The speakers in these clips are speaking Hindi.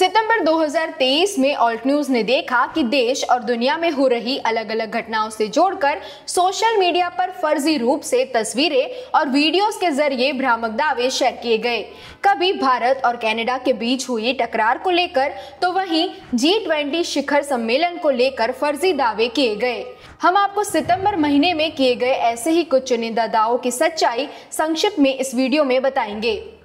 सितंबर 2023 में ऑल्ट न्यूज़ ने देखा कि देश और दुनिया में हो रही अलग अलग घटनाओं से जोड़कर सोशल मीडिया पर फर्जी रूप से तस्वीरें और वीडियोस के ज़रिए भ्रामक दावे शेयर किए गए। कभी भारत और कनाडा के बीच हुई टकरार को लेकर तो वहीं जी ट्वेंटी शिखर सम्मेलन को लेकर फर्जी दावे किए गए। हम आपको सितंबर महीने में किए गए ऐसे ही कुछ चुनिंदा दावों की सच्चाई संक्षिप्त में इस वीडियो में बताएँगे।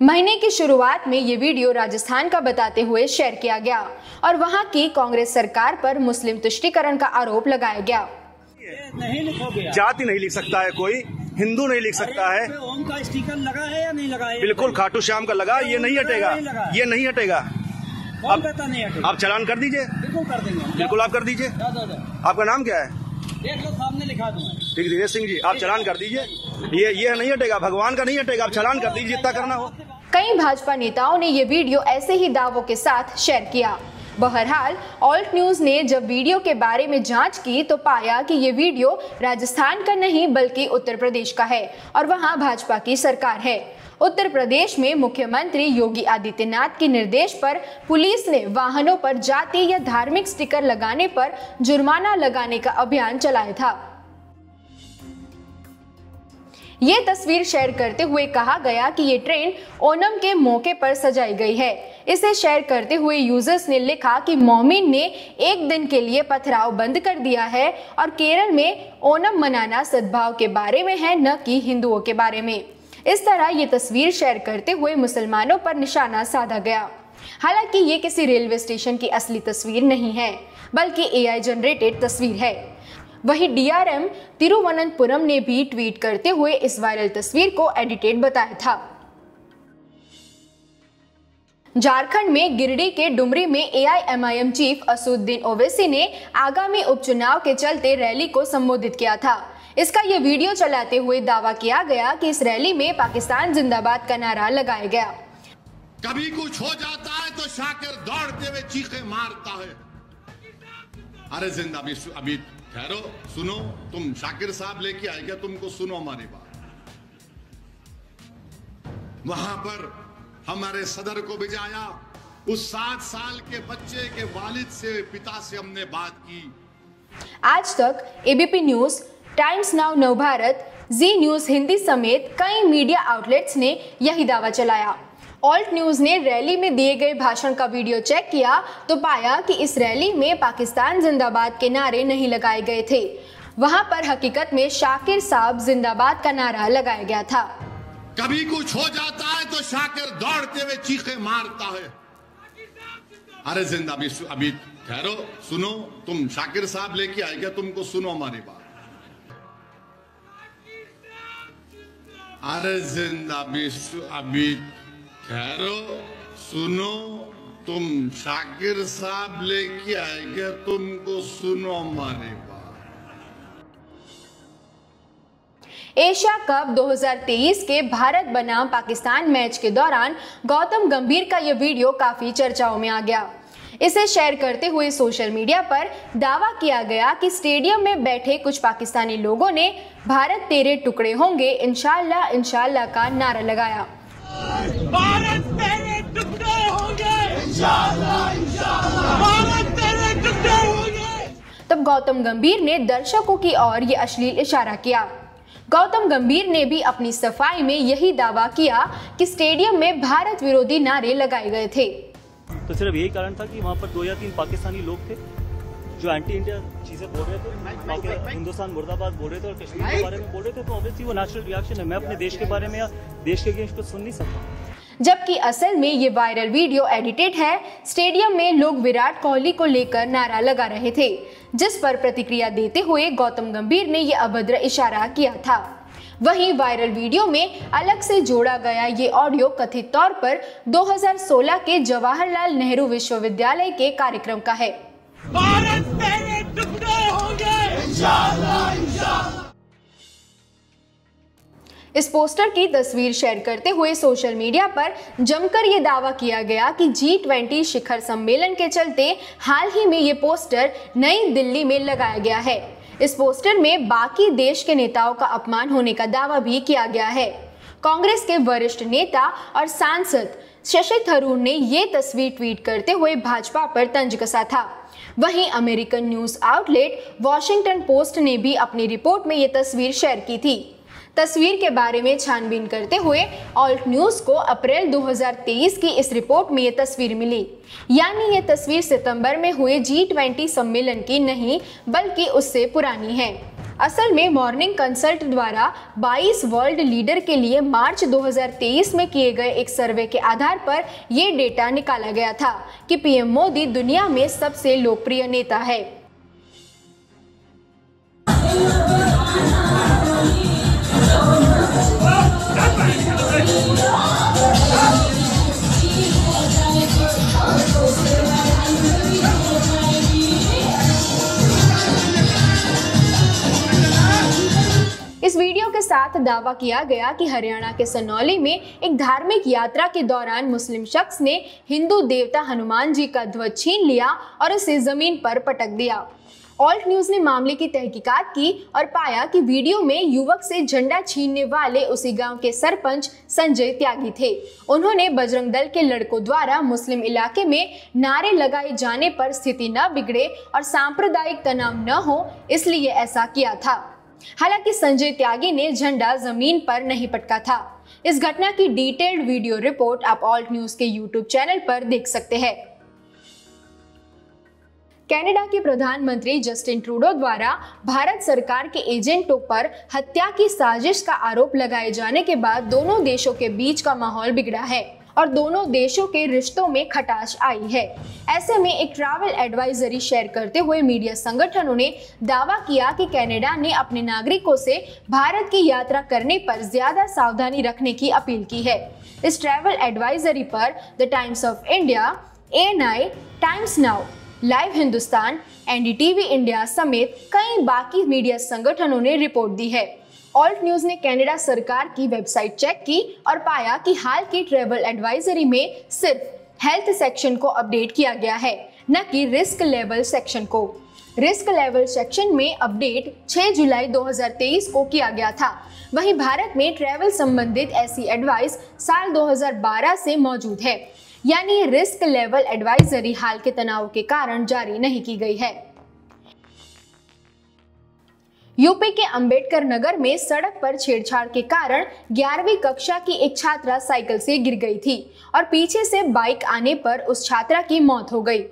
महीने की शुरुआत में ये वीडियो राजस्थान का बताते हुए शेयर किया गया और वहाँ की कांग्रेस सरकार पर मुस्लिम तुष्टिकरण का आरोप लगाया गया। नहीं लिखोगे आप। जाति नहीं लिख सकता है कोई हिंदू नहीं लिख सकता है। ओम का स्टिकर लगा है या नहीं लगा है? बिल्कुल खाटू श्याम का लगा ये नहीं हटेगा। ये नहीं हटेगा। कौन कहता नहीं हटे आप चलान कर दीजिए। बिल्कुल कर देंगे। बिल्कुल आप कर दीजिए। आपका नाम क्या है? देख लो सामने लिखा दूँगा ठीक है दिनेश सिंह जी आप चलान कर दीजिए। ये ये नहीं हटेगा भगवान का नहीं हटेगा आप चलान कर दीजिए जितना करना हो। कई भाजपा नेताओं ने ये वीडियो ऐसे ही दावों के साथ शेयर किया। बहरहाल ऑल्ट न्यूज़ ने जब वीडियो के बारे में जाँच की तो पाया कि ये वीडियो राजस्थान का नहीं, बल्कि उत्तर प्रदेश का है और वहाँ भाजपा की सरकार है। उत्तर प्रदेश में मुख्यमंत्री योगी आदित्यनाथ के निर्देश पर पुलिस ने वाहनों पर जाति या धार्मिक स्टिकर लगाने पर जुर्माना लगाने का अभियान चलाया था। ये तस्वीर शेयर करते हुए कहा गया कि ये ट्रेन ओनम के मौके पर सजाई गई है। इसे शेयर करते हुए यूज़र्स ने लिखा कि मोमिन ने एक दिन के लिए पथराव बंद कर दिया है और केरल में ओनम मनाना सद्भाव के बारे में है, न कि हिंदुओं के बारे में। इस तरह ये तस्वीर शेयर करते हुए मुसलमानों पर निशाना साधा गया। हालाँकि ये किसी रेलवे स्टेशन की असली तस्वीर नहीं है, बल्कि एआई जनरेटेड तस्वीर है। वहीं डीआरएम तिरुवनंतपुरम ने भी ट्वीट करते हुए इस वायरल तस्वीर को एडिटेड बताया था। झारखंड में गिरडी के डुमरी में एआईएमआईएम चीफ असुद्दीन ओवैसी ने आगामी उपचुनाव के चलते रैली को संबोधित किया था। इसका ये वीडियो चलाते हुए दावा किया गया कि इस रैली में पाकिस्तान जिंदाबाद का नारा लगाया गया। कभी कुछ हो जाता है तो शाकिर दौड़ते हुए चीखे मारता है। अरे ज़िंदा अभी ठहरो, सुनो, तुम शाकिर साहब लेके आए क्या तुमको सुनो हमारी बात। वहाँ पर हमारे सदर को भिजाया उस सात साल के बच्चे के वालिद से, पिता से हमने बात की। Aaj Tak ABP news times now नव भारत जी न्यूज़ हिंदी समेत कई मीडिया आउटलेट्स ने यही दावा चलाया। ऑल्ट न्यूज़ ने रैली में दिए गए भाषण का वीडियो चेक किया तो पाया कि इस रैली में पाकिस्तान जिंदाबाद के नारे नहीं लगाए गए थे। वहाँ पर हकीकत में शाकिर साहब जिंदाबाद का नारा लगाया गया था। कभी कुछ हो जाता है तो शाकिर दौड़ते हुए चीखे मारता है। अरे ज़िंदा, अभी अभी ठहरो, सुनो, तुम शाकिर साहब लेके आए क्या? तुमको सुनो हमारी बात। अरे ज़िंदा, अभी अभी ठहरो सुनो, तुम शाकिर साहब लेके आए क्या तुमको सुनो हमारी एशिया कप 2023 के भारत बनाम पाकिस्तान मैच के दौरान गौतम गंभीर का यह वीडियो काफ़ी चर्चाओं में आ गया। इसे शेयर करते हुए सोशल मीडिया पर दावा किया गया कि स्टेडियम में बैठे कुछ पाकिस्तानी लोगों ने, भारत तेरे टुकड़े होंगे इनशाला इनशाला का नारा लगाया। भारत तेरे टुकड़े होंगे। भारत तेरे टुकड़े होंगे। तब गौतम गंभीर ने दर्शकों की ओर ये अश्लील इशारा किया। गौतम गंभीर ने भी अपनी सफ़ाई में यही दावा किया कि स्टेडियम में भारत विरोधी नारे लगाए गए थे। तो सिर्फ़ यही कारण था कि वहाँ पर दो या तीन पाकिस्तानी लोग थे जो एंटी इंडिया चीज़ें बोल रहे थे हिंदुस्तान मुर्दाबाद बोल रहे थे और कश्मीर के बारे में बोल रहे थे तो ऑब्वियसली वो नेचुरल रिएक्शन है। मैं अपने देश के बारे में या देश के अगेंस्ट कुछ सुन नहीं सकता। जबकि असल में ये वायरल वीडियो एडिटेड है। स्टेडियम में लोग विराट कोहली को लेकर नारा लगा रहे थे जिस पर प्रतिक्रिया देते हुए गौतम गंभीर ने ये अभद्र इशारा किया था। वहीं वायरल वीडियो में अलग से जोड़ा गया ये ऑडियो कथित तौर पर 2016 के जवाहरलाल नेहरू विश्वविद्यालय के कार्यक्रम का है। भारत तेरे टुकड़े होंगे। इस पोस्टर की तस्वीर शेयर करते हुए सोशल मीडिया पर जमकर ये दावा किया गया कि जी ट्वेंटी शिखर सम्मेलन के चलते हाल ही में ये पोस्टर नई दिल्ली में लगाया गया है। इस पोस्टर में बाकी देश के नेताओं का अपमान होने का दावा भी किया गया है। कांग्रेस के वरिष्ठ नेता और सांसद शशि थरूर ने ये तस्वीर ट्वीट करते हुए भाजपा पर तंज कसा था। वहीं American news outlet, Washington Post ने भी अपनी रिपोर्ट में ये तस्वीर शेयर की थी। तस्वीर के बारे में छानबीन करते हुए ऑल्ट न्यूज़ को अप्रैल 2023 की इस रिपोर्ट में ये तस्वीर मिली। यानी ये तस्वीर सितंबर में हुए जी ट्वेंटी सम्मेलन की नहीं, बल्कि उससे पुरानी है। असल में मॉर्निंग कंसल्ट द्वारा 22 वर्ल्ड लीडर के लिए मार्च 2023 में किए गए एक सर्वे के आधार पर ये डेटा निकाला गया था कि पीएम मोदी दुनिया में सबसे लोकप्रिय नेता है। इस वीडियो के साथ दावा किया गया कि हरियाणा के सनौली में एक धार्मिक यात्रा के दौरान मुस्लिम शख्स ने हिंदू देवता हनुमान जी का ध्वज छीन लिया और उसे ज़मीन पर पटक दिया। ऑल्ट न्यूज़ ने मामले की तहकीकात की और पाया कि वीडियो में युवक से झंडा छीनने वाले उसी गाँव के सरपंच संजय त्यागी थे। उन्होंने बजरंग दल के लड़कों द्वारा मुस्लिम इलाके में नारे लगाए जाने पर स्थिति न बिगड़े और सांप्रदायिक तनाव न हो, इसलिए ऐसा किया था। हालाँकि संजय त्यागी ने झंडा ज़मीन पर नहीं पटका था। इस घटना की डिटेल्ड वीडियो रिपोर्ट आप ऑल्ट न्यूज़ के यूट्यूब चैनल पर देख सकते हैं। कनाडा के प्रधानमंत्री जस्टिन ट्रूडो द्वारा भारत सरकार के एजेंटों पर हत्या की साजिश का आरोप लगाए जाने के बाद दोनों देशों के बीच का माहौल बिगड़ा है और दोनों देशों के रिश्तों में खटाश आई है। ऐसे में एक ट्रैवल एडवाइजरी शेयर करते हुए मीडिया संगठनों ने दावा किया कि कनाडा ने अपने नागरिकों से भारत की यात्रा करने पर ज़्यादा सावधानी रखने की अपील की है। इस ट्रैवल एडवाइजरी पर the Times of India A Times Now live Hindustan, NDTV India समेत कई बाकी मीडिया संगठनों ने रिपोर्ट दी है। ऑल्ट न्यूज़ ने कनाडा सरकार की वेबसाइट चेक की और पाया कि हाल की ट्रेवल एडवाइजरी में सिर्फ़ हेल्थ सेक्शन को अपडेट किया गया है, न कि रिस्क लेवल सेक्शन को। रिस्क लेवल सेक्शन में अपडेट 6 जुलाई 2023 को किया गया था। वहीं भारत में ट्रैवल संबंधित ऐसी एडवाइस साल 2012 से मौजूद है। यानी रिस्क लेवल एडवाइजरी हाल के तनाव के कारण जारी नहीं की गई है। यूपी के अंबेडकर नगर में सड़क पर छेड़छाड़ के कारण 11वीं कक्षा की एक छात्रा साइकिल से गिर गई थी और पीछे से बाइक आने पर उस छात्रा की मौत हो गई।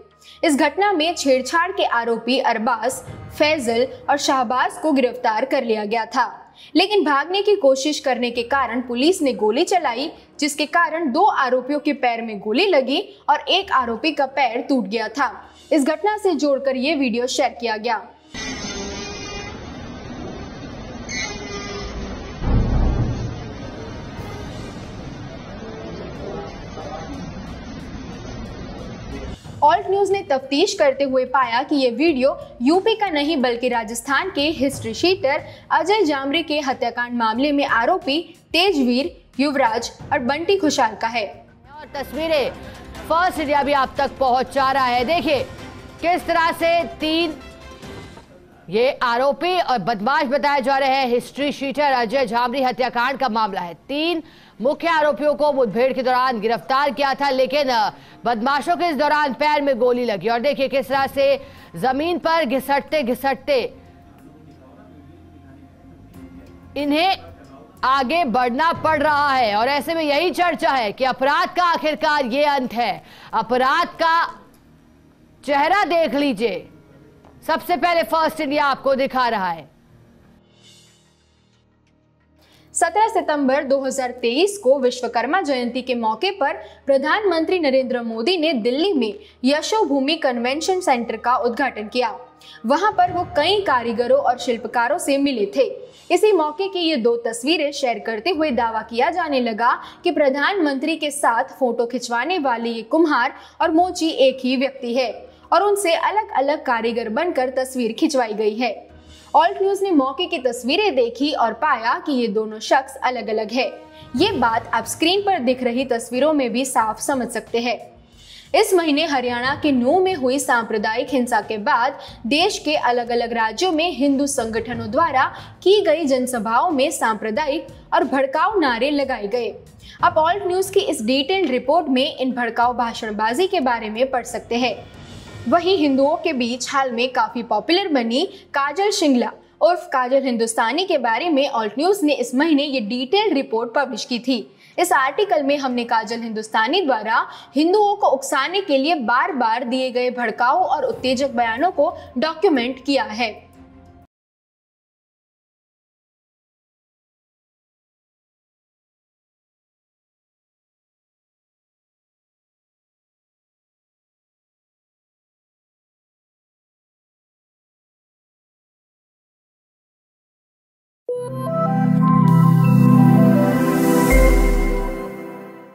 इस घटना में छेड़छाड़ के आरोपी अरबाज, फैजल और शाहबाज को गिरफ़्तार कर लिया गया था। लेकिन भागने की कोशिश करने के कारण पुलिस ने गोली चलाई, जिसके कारण दो आरोपियों के पैर में गोली लगी और एक आरोपी का पैर टूट गया था। इस घटना से जोड़कर ये वीडियो शेयर किया गया। ऑल्ट न्यूज़ ने तफ्तीश करते हुए पाया कि ये वीडियो यूपी का नहीं, बल्कि राजस्थान के हिस्ट्री शीटर अजय जामरी के हत्याकांड मामले में आरोपी तेजवीर, युवराज और बंटी खुशाल का है। और तस्वीरें फ़र्स्ट इंडिया भी आप तक पहुँचा रहा है। देखिए, किस तरह से तीन ये आरोपी और बदमाश बताए जा रहे हैं। हिस्ट्री शीटर अजय झामरी हत्याकांड का मामला है। तीन मुख्य आरोपियों को मुठभेड़ के दौरान गिरफ़्तार किया था, लेकिन बदमाशों के इस दौरान पैर में गोली लगी। और देखिए किस तरह से ज़मीन पर घिसटते घिसटते इन्हें आगे बढ़ना पड़ रहा है। और ऐसे में यही चर्चा है कि अपराध का आखिरकार ये अंत है। अपराध का चेहरा देख लीजिए। सबसे पहले फ़र्स्ट इंडिया आपको दिखा रहा है। 17 सितंबर 2023 को विश्वकर्मा जयंती के मौके पर प्रधानमंत्री नरेंद्र मोदी ने दिल्ली में यशो भूमि कन्वेंशन सेंटर का उद्घाटन किया। वहाँ पर वो कई कारीगरों और शिल्पकारों से मिले थे। इसी मौके की ये दो तस्वीरें शेयर करते हुए दावा किया जाने लगा कि प्रधानमंत्री के साथ फ़ोटो खिंचवाने वाले ये कुम्हार और मोची एक ही व्यक्ति है और उनसे अलग अलग कारीगर बनकर तस्वीर खिंचवाई गई है। ऑल्ट न्यूज़ ने मौके की तस्वीरें देखी और पाया कि ये दोनों शख्स अलग अलग है। ये बात आप स्क्रीन पर दिख रही तस्वीरों में भी साफ़ समझ सकते हैं। इस महीने हरियाणा के नू में हुई सांप्रदायिक हिंसा के बाद देश के अलग अलग राज्यों में हिंदू संगठनों द्वारा की गई जनसभाओं में सांप्रदायिक और भड़काऊ नारे लगाए गए। आप ऑल्ट न्यूज़ की इस डिटेल्ड रिपोर्ट में इन भड़काऊ भाषणबाजी के बारे में पढ़ सकते हैं। वहीं हिंदुओं के बीच हाल में काफ़ी पॉपुलर बनी काजल शिंगला। उर्फ़ काजल हिंदुस्तानी के बारे में ऑल्ट न्यूज़ ने इस महीने ये डिटेल्ड रिपोर्ट पब्लिश की थी। इस आर्टिकल में हमने काजल हिंदुस्तानी द्वारा हिंदुओं को उकसाने के लिए बार बार दिए गए भड़काऊ और उत्तेजक बयानों को डॉक्यूमेंट किया है।